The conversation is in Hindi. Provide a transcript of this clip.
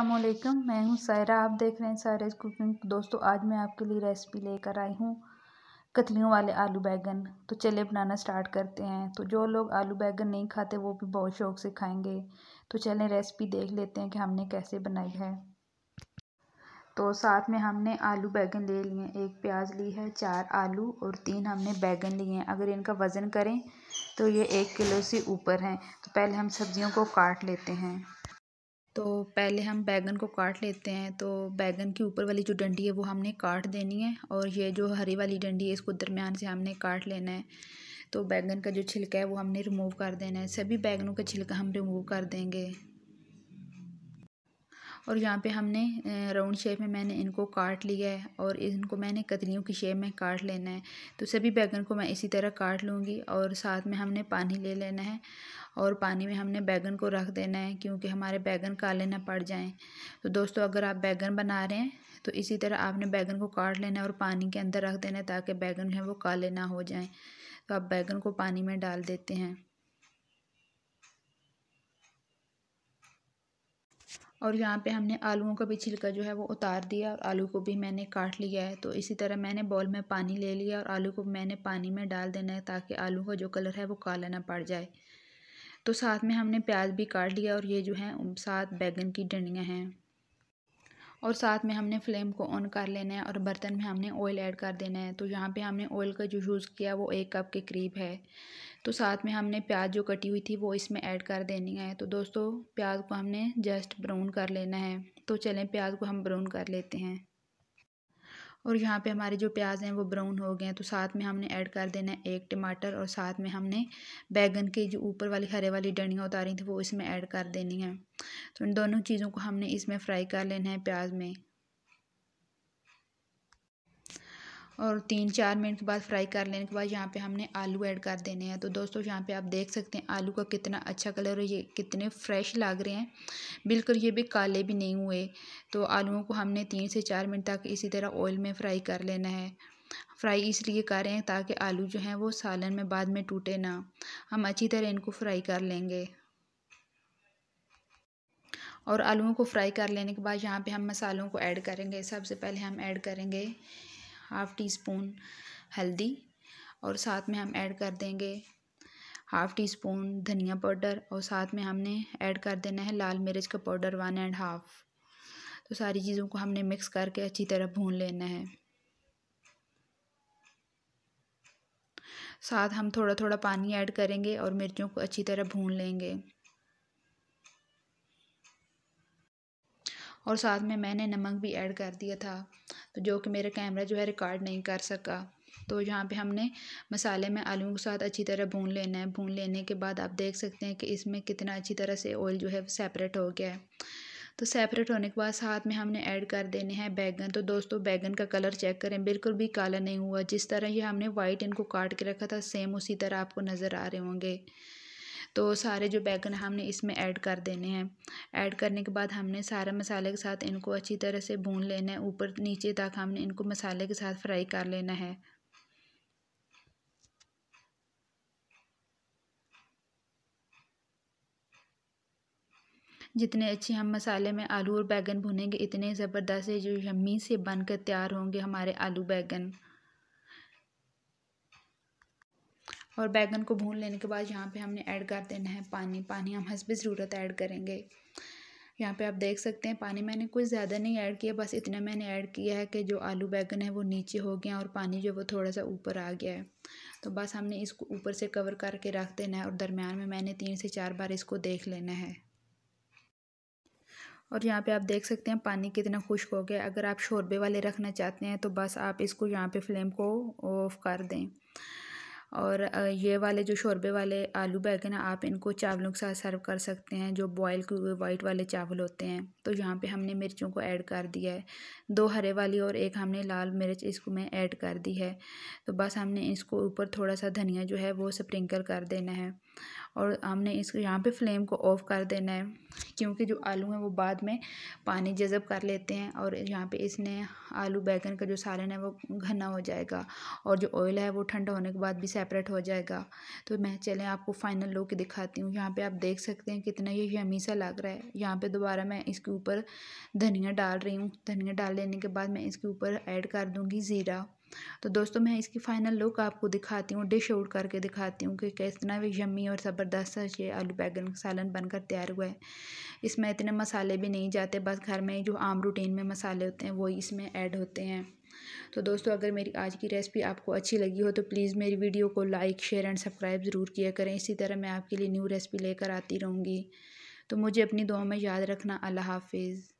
वालेकुम मैं हूँ सायरा। आप देख रहे हैं सायरा कुकिंग। दोस्तों, आज मैं आपके लिए रेसिपी लेकर आई हूँ कतलियों वाले आलू बैगन। तो चलिए बनाना स्टार्ट करते हैं। तो जो लोग आलू बैगन नहीं खाते, वो भी बहुत शौक से खाएँगे। तो चलें रेसिपी देख लेते हैं कि हमने कैसे बनाई है। तो साथ में हमने आलू बैगन ले लिए एक प्याज ली है, चार आलू और तीन हमने बैगन लिए हैं। अगर इनका वज़न करें तो ये एक किलो से ऊपर हैं। तो पहले हम सब्ज़ियों को काट लेते हैं। तो पहले हम बैगन को काट लेते हैं तो बैगन की ऊपर वाली जो डंडी है वो हमने काट देनी है और ये जो हरी वाली डंडी है इसको दरमियान से हमने काट लेना है। तो बैगन का जो छिलका है वो हमने रिमूव कर देना है। सभी बैगनों का छिलका हम रिमूव कर देंगे। और यहाँ पे हमने राउंड शेप में मैंने इनको काट लिया है और इनको मैंने कतलियों की शेप में काट लेना है। तो सभी बैगन को मैं इसी तरह काट लूँगी और साथ में हमने पानी ले लेना है और पानी में हमने बैगन को रख देना है क्योंकि हमारे बैगन काले ना पड़ जाएँ। तो दोस्तों, अगर आप बैगन बना रहे हैं तो इसी तरह आपने बैगन को काट लेना है और पानी के अंदर रख देना है ताकि बैगन जो है वो काले ना हो जाएँ। तो आप बैगन को पानी में डाल देते हैं। और यहाँ पे हमने आलूओं का भी छिलका जो है वो उतार दिया और आलू को भी मैंने काट लिया है। तो इसी तरह मैंने बॉल में पानी ले लिया और आलू को मैंने पानी में डाल देना है ताकि आलू का जो कलर है वो काला ना पड़ जाए। तो साथ में हमने प्याज भी काट लिया और ये जो है, सात बैगन की डंडियाँ हैं। और साथ में हमने फ्लेम को ऑन कर लेना है और बर्तन में हमने ऑयल ऐड कर देना है। तो यहाँ पे हमने ऑयल का जो यूज़ किया वो एक कप के करीब है। तो साथ में हमने प्याज जो कटी हुई थी वो इसमें ऐड कर देनी है। तो दोस्तों, प्याज को हमने जस्ट ब्राउन कर लेना है। तो चलें प्याज को हम ब्राउन कर लेते हैं। और यहाँ पे हमारे जो प्याज हैं वो ब्राउन हो गए हैं। तो साथ में हमने ऐड कर देना है एक टमाटर और साथ में हमने बैगन के जो ऊपर वाली हरे वाली डंडियाँ उतारी थी, वो इसमें ऐड कर देनी है। तो इन दोनों चीज़ों को हमने इसमें फ्राई कर लेना है प्याज में। और तीन चार मिनट के बाद फ्राई कर लेने के बाद यहाँ पे हमने आलू ऐड कर देने हैं। तो दोस्तों, यहाँ पे आप देख सकते हैं आलू का कितना अच्छा कलर है ये कितने फ्रेश लग रहे हैं। बिल्कुल ये भी काले भी नहीं हुए। तो आलूओं को हमने तीन से चार मिनट तक इसी तरह ऑयल में फ्राई कर लेना है। फ्राई इसलिए कर रहे हैं ताकि आलू जो हैं वो सालन में बाद में टूटे ना। हम अच्छी तरह इनको फ्राई कर लेंगे। और आलूओं को फ्राई कर लेने के बाद यहाँ पे हम मसालों को ऐड करेंगे। सबसे पहले हम ऐड करेंगे हाफ़ टी स्पून हल्दी और साथ में हम ऐड कर देंगे हाफ़ टी स्पून धनिया पाउडर और साथ में हमने ऐड कर देना है लाल मिर्च का पाउडर वन एंड हाफ़। तो सारी चीज़ों को हमने मिक्स करके अच्छी तरह भून लेना है। साथ हम थोड़ा थोड़ा पानी ऐड करेंगे और मिर्चों को अच्छी तरह भून लेंगे। और साथ में मैंने नमक भी ऐड कर दिया था तो जो कि मेरा कैमरा जो है रिकॉर्ड नहीं कर सका। तो यहाँ पे हमने मसाले में आलू के साथ अच्छी तरह भून लेना है। भून लेने के बाद आप देख सकते हैं कि इसमें कितना अच्छी तरह से ऑयल जो है सेपरेट हो गया है। तो सेपरेट होने के बाद साथ में हमने ऐड कर देने हैं बैगन। तो दोस्तों, बैगन का कलर चेक करें। बिल्कुल भी काला नहीं हुआ। जिस तरह ये हमने वाइट इनको काट के रखा था सेम उसी तरह आपको नज़र आ रहे होंगे। तो सारे जो बैगन हमने इसमें ऐड कर देने हैं। ऐड करने के बाद हमने सारे मसाले के साथ इनको अच्छी तरह से भून लेना है, ऊपर नीचे तक हमने इनको मसाले के साथ फ्राई कर लेना है। जितने अच्छे हम मसाले में आलू और बैगन भुनेंगे, इतने ज़बरदस्त जो यम्मी से बनकर तैयार होंगे हमारे आलू बैगन। और बैगन को भून लेने के बाद यहाँ पे हमने ऐड कर देना है पानी। पानी हम हंसबी ज़रूरत ऐड करेंगे। यहाँ पे आप देख सकते हैं, पानी मैंने कुछ ज़्यादा नहीं ऐड किया, बस इतना मैंने ऐड किया है कि जो आलू बैगन है वो नीचे हो गया और पानी जो वो थोड़ा सा ऊपर आ गया है। तो बस हमने इसको ऊपर से कवर करके रख देना है और दरमियान में मैंने तीन से चार बार इसको देख लेना है। और यहाँ पे आप देख सकते हैं, पानी कितना खुश्क हो गया। अगर आप शोरबे वाले रखना चाहते हैं तो बस आप इसको यहाँ पे फ्लेम को ऑफ़ कर दें। और ये वाले जो शोरबे वाले आलू बैग हैं ना, आप इनको चावलों के साथ सर्व कर सकते हैं, जो बॉयल किए हुए वाइट वाले चावल होते हैं। तो यहाँ पे हमने मिर्चों को ऐड कर दिया है। दो हरे वाली और एक हमने लाल मिर्च इसको मैं ऐड कर दी है। तो बस हमने इसको ऊपर थोड़ा सा धनिया जो है वो स्प्रिंकल कर देना है। और हमने इस यहाँ पे फ्लेम को ऑफ़ कर देना है, क्योंकि जो आलू हैं वो बाद में पानी जज़ब कर लेते हैं और यहाँ पे इसने आलू बैगन का जो सालन है वो घना हो जाएगा और जो ऑयल है वो ठंडा होने के बाद भी सेपरेट हो जाएगा। तो मैं चलें आपको फाइनल लुक दिखाती हूँ। यहाँ पे आप देख सकते हैं कितना ये यमी सा लग रहा है। यहाँ पे दोबारा मैं इसके ऊपर धनिया डाल रही हूँ। धनिया डाल लेने के बाद मैं इसके ऊपर ऐड कर दूँगी ज़ीरा। तो दोस्तों मैं इसकी फ़ाइनल लुक आपको दिखाती हूँ डिश आउट करके दिखाती हूँ कि कितना भी यम्मी और ज़बरदस्त ये आलू बैगन सालन बनकर तैयार हुआ है। इसमें इतने मसाले भी नहीं जाते, बस घर में जो आम रूटीन में मसाले होते हैं वही इसमें ऐड होते हैं। तो दोस्तों अगर मेरी आज की रेसिपी आपको अच्छी लगी हो तो प्लीज़ मेरी वीडियो को लाइक शेयर एंड सब्सक्राइब ज़रूर किया करें। इसी तरह मैं आपके लिए न्यू रेसिपी लेकर आती रहूँगी। तो मुझे अपनी दुआ में याद रखना। अल्लाह हाफिज़।